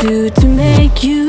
do to make you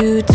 do